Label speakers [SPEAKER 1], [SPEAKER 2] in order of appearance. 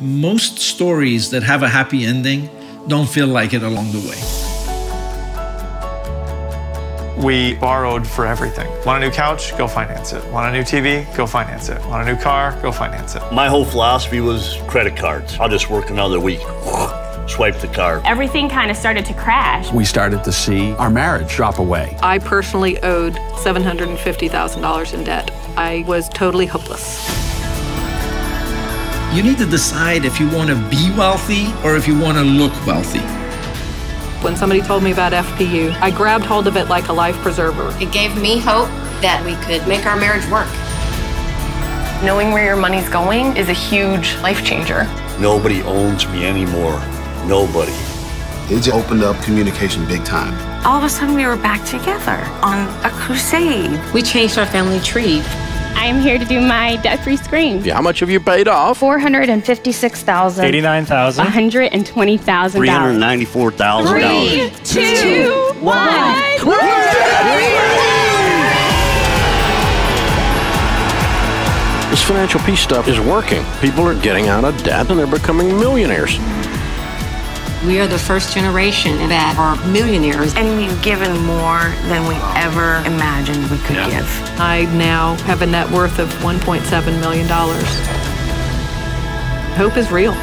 [SPEAKER 1] Most stories that have a happy ending don't feel like it along the way.
[SPEAKER 2] We borrowed for everything. Want a new couch? Go finance it. Want a new TV? Go finance it. Want a new car? Go finance it.
[SPEAKER 3] My whole philosophy was credit cards. I'll just work another week. Swipe the card.
[SPEAKER 4] Everything kind of started to crash.
[SPEAKER 5] We started to see our marriage drop away.
[SPEAKER 6] I personally owed $750,000 in debt. I was totally hopeless.
[SPEAKER 1] You need to decide if you want to be wealthy or if you want to look wealthy.
[SPEAKER 6] When somebody told me about FPU, I grabbed hold of it like a life preserver.
[SPEAKER 7] It gave me hope that we could make our marriage work.
[SPEAKER 8] Knowing where your money's going is a huge life changer.
[SPEAKER 3] Nobody owns me anymore. Nobody.
[SPEAKER 9] It just opened up communication big time.
[SPEAKER 10] All of a sudden, we were back together on a crusade.
[SPEAKER 7] We changed our family tree.
[SPEAKER 4] I'm here to do my debt-free screen.
[SPEAKER 5] Yeah, how much have you paid off?
[SPEAKER 4] Four hundred and fifty-six thousand.
[SPEAKER 2] Eighty-nine thousand.
[SPEAKER 4] One hundred and twenty thousand
[SPEAKER 3] Three hundred
[SPEAKER 4] dollars.
[SPEAKER 3] ninety-four thousand dollars.
[SPEAKER 4] two, one.
[SPEAKER 5] This financial peace stuff is working. People are getting out of debt and they're becoming millionaires.
[SPEAKER 7] We are the first generation that are millionaires.
[SPEAKER 10] And we've given more than we ever imagined we could give.
[SPEAKER 6] I now have a net worth of $1.7 million. Hope is real.